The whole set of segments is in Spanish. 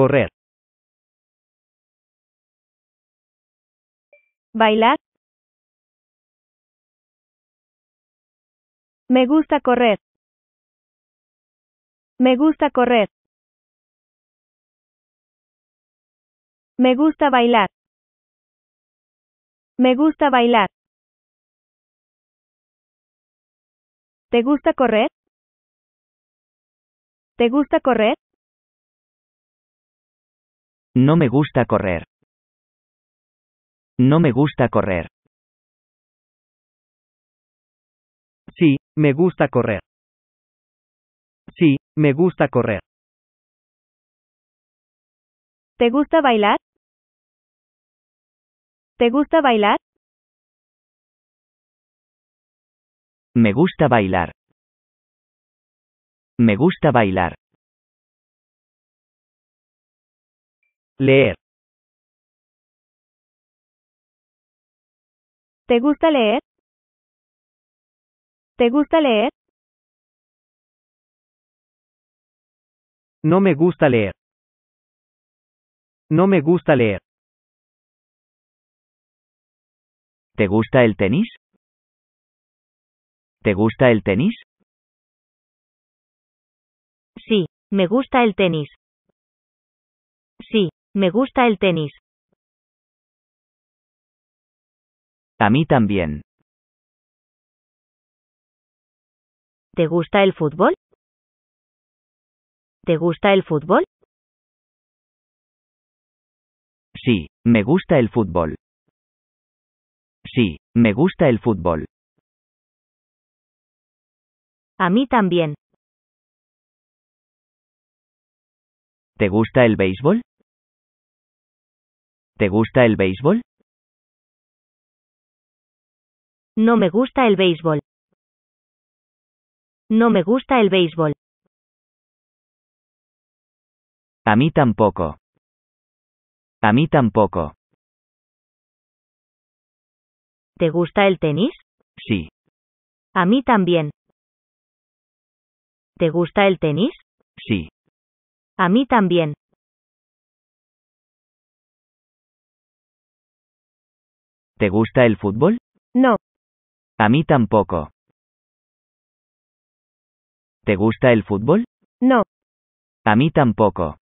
Correr. Bailar. Me gusta correr. Me gusta correr. Me gusta bailar. Me gusta bailar. ¿Te gusta correr? ¿Te gusta correr? No me gusta correr. No me gusta correr. Sí, me gusta correr. Sí, me gusta correr. ¿Te gusta bailar? ¿Te gusta bailar? Me gusta bailar. Me gusta bailar. Leer. ¿Te gusta leer? ¿Te gusta leer? No me gusta leer. No me gusta leer. ¿Te gusta el tenis? ¿Te gusta el tenis? Sí, me gusta el tenis. Me gusta el tenis. A mí también. ¿Te gusta el fútbol? ¿Te gusta el fútbol? Sí, me gusta el fútbol. Sí, me gusta el fútbol. A mí también. ¿Te gusta el béisbol? ¿Te gusta el béisbol? No me gusta el béisbol. No me gusta el béisbol. A mí tampoco. A mí tampoco. ¿Te gusta el tenis? Sí. A mí también. ¿Te gusta el tenis? Sí. A mí también. ¿Te gusta el fútbol? No. A mí tampoco. ¿Te gusta el fútbol? No. A mí tampoco.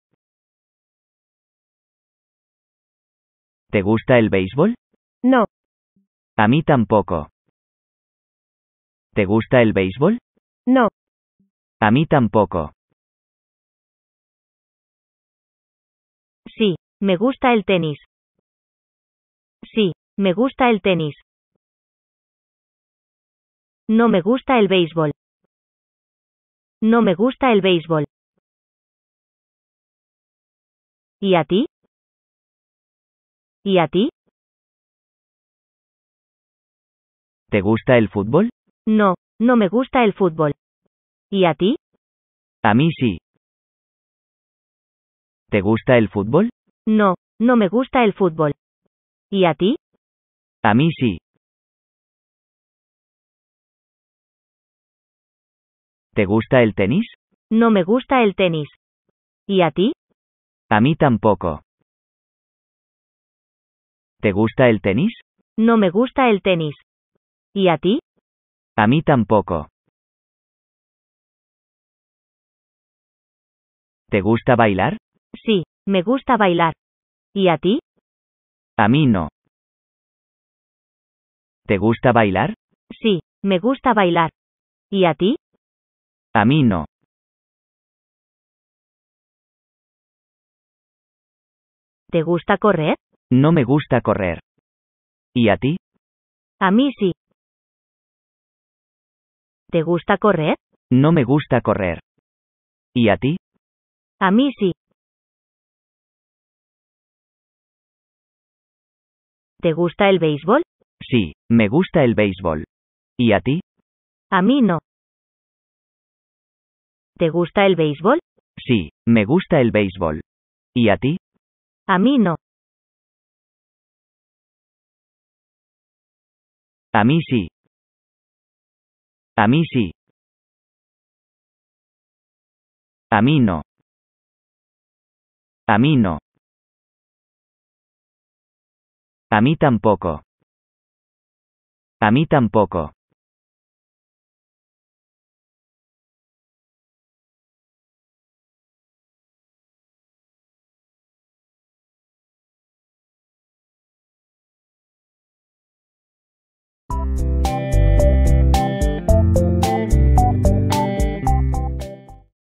¿Te gusta el béisbol? No. A mí tampoco. ¿Te gusta el béisbol? No. A mí tampoco. Sí, me gusta el tenis. Sí, me gusta el tenis. No me gusta el béisbol. No me gusta el béisbol. ¿Y a ti? ¿Y a ti? ¿Te gusta el fútbol? No, no me gusta el fútbol. ¿Y a ti? A mí sí. ¿Te gusta el fútbol? No, no me gusta el fútbol. ¿Y a ti? A mí sí. ¿Te gusta el tenis? No me gusta el tenis. ¿Y a ti? A mí tampoco. ¿Te gusta el tenis? No me gusta el tenis. ¿Y a ti? A mí tampoco. ¿Te gusta bailar? Sí, me gusta bailar. ¿Y a ti? A mí no. ¿Te gusta bailar? Sí, me gusta bailar. ¿Y a ti? A mí no. ¿Te gusta correr? No me gusta correr. ¿Y a ti? A mí sí. ¿Te gusta correr? No me gusta correr. ¿Y a ti? A mí sí. ¿Te gusta el béisbol? Sí, me gusta el béisbol. ¿Y a ti? A mí no. ¿Te gusta el béisbol? Sí, me gusta el béisbol. ¿Y a ti? A mí no. A mí sí. A mí sí. A mí no. A mí no. A mí tampoco. A mí tampoco.